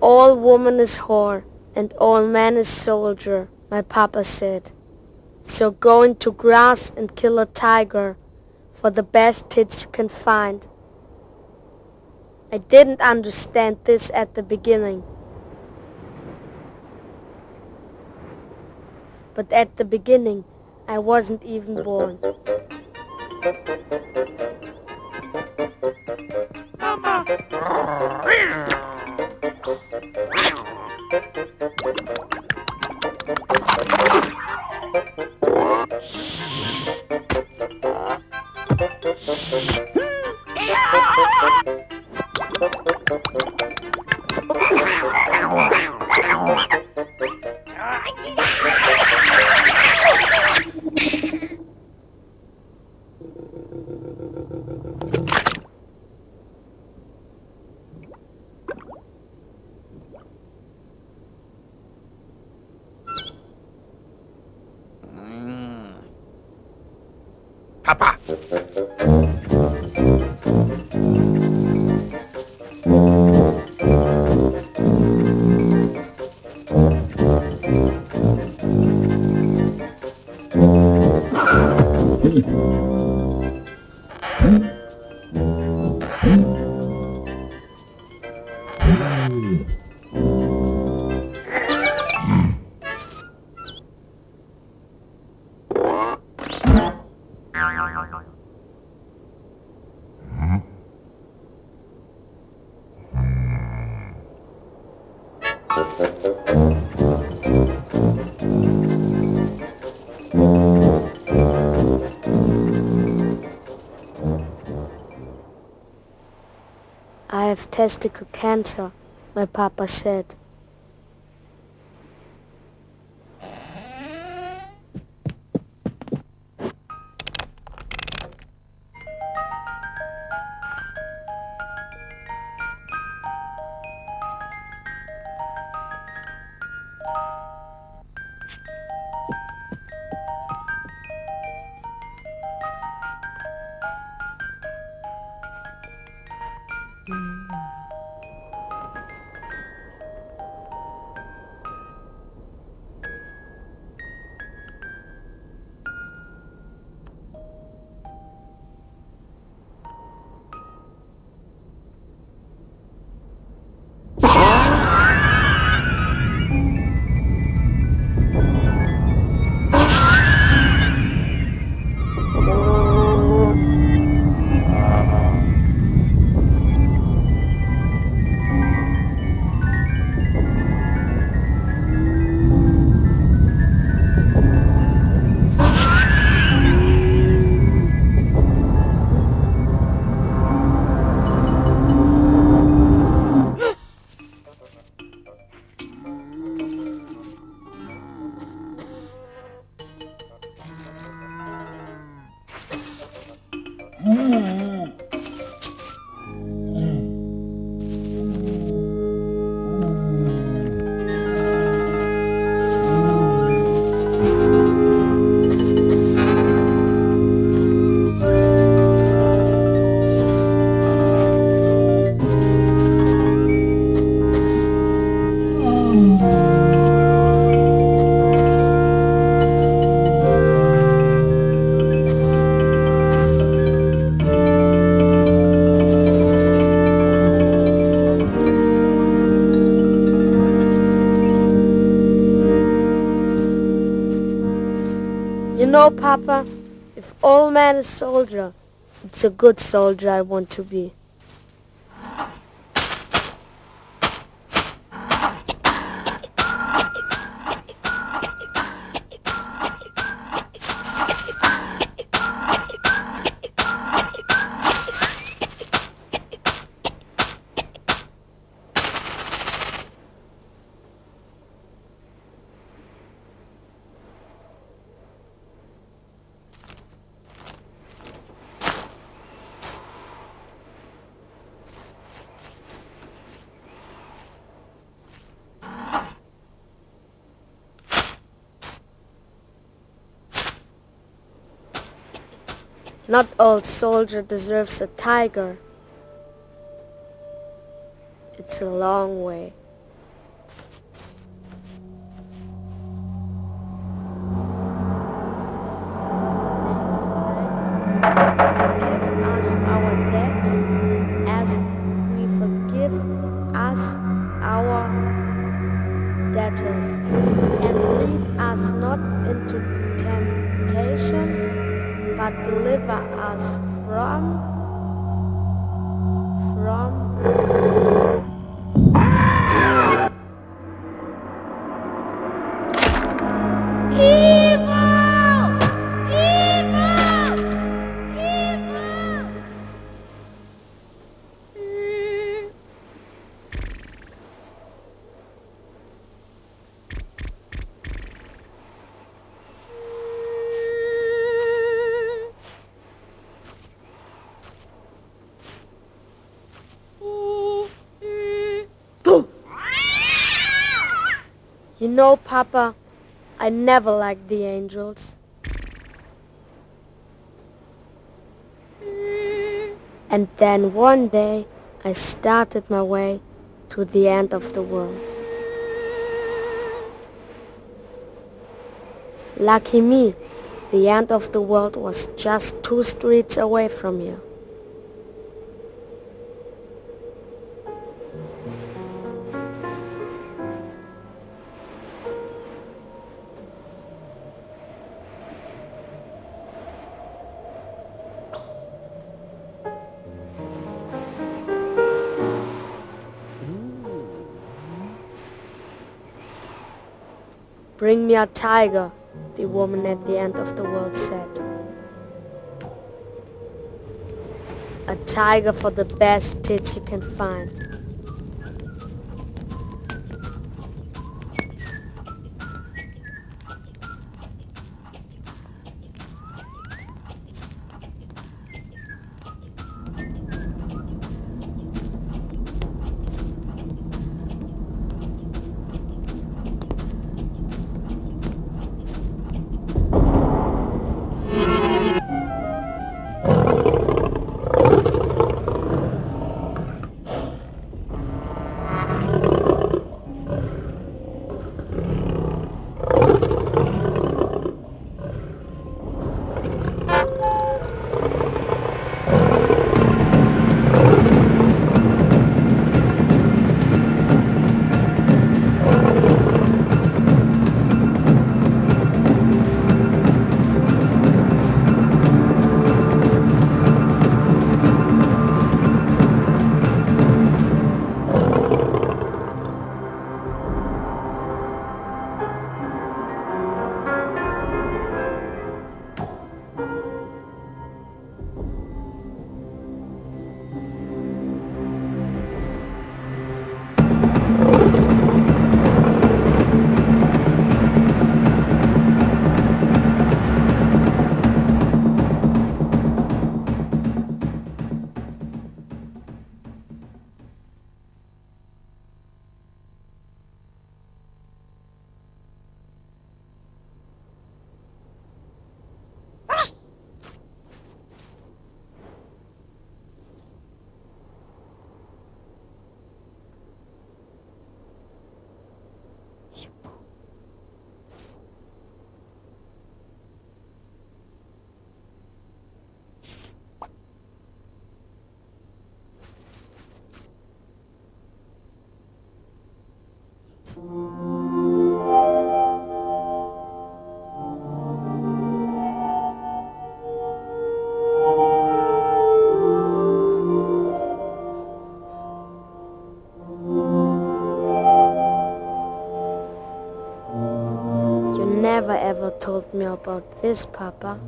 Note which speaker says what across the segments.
Speaker 1: All woman is whore, and all man is soldier, my papa said. So go into grass and kill a tiger, for the best tits you can find. I didn't understand this at the beginning. But at the beginning, I wasn't even born.
Speaker 2: Papa!
Speaker 1: Testicle cancer, my papa said. Papa, if all man is soldier, it's a good soldier I want to be. Not all soldier deserves a tiger. It's a long way. You know, Papa, I never liked the angels. And then one day, I started my way to the end of the world. Lucky me, the end of the world was just two streets away from here. Bring me a tiger, the woman at the end of the world said. A tiger for the best tits you can find. Me about this, Papa.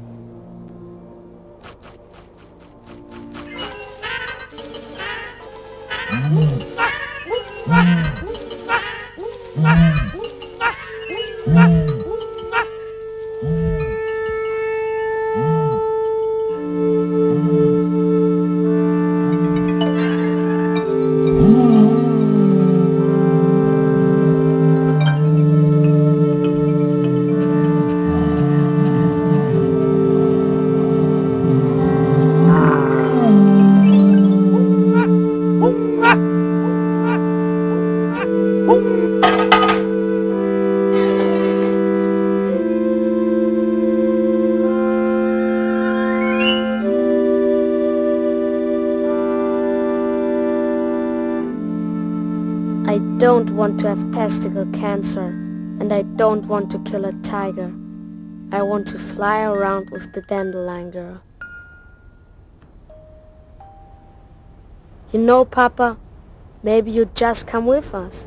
Speaker 1: Don't want to have testicle cancer and I don't want to kill a tiger. I want to fly around with the dandelion girl. You know, Papa, maybe you just come with us.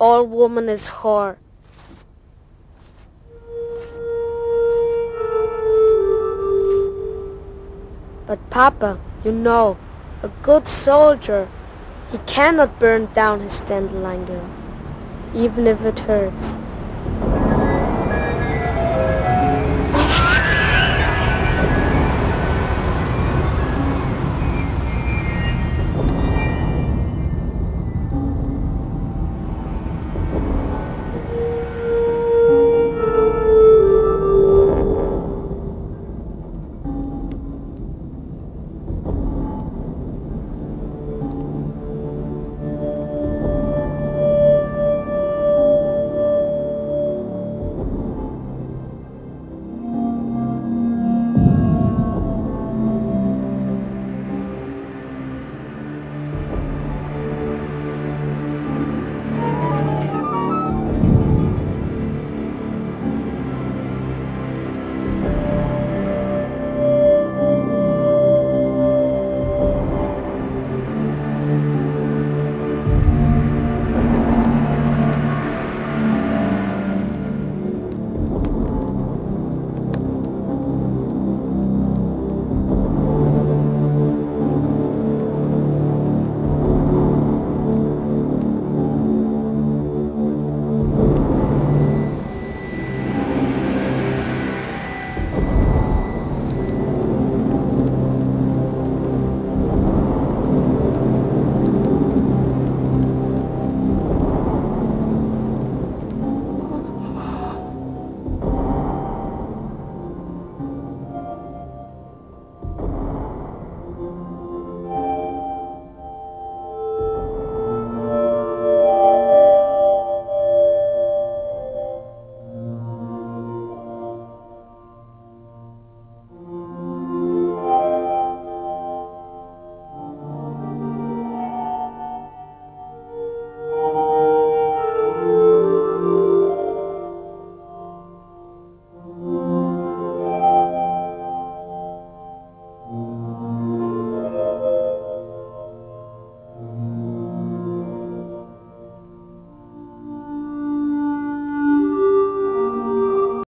Speaker 1: All woman is whore. But Papa, you know, a good soldier, he cannot burn down his dandelion girl, even if it hurts.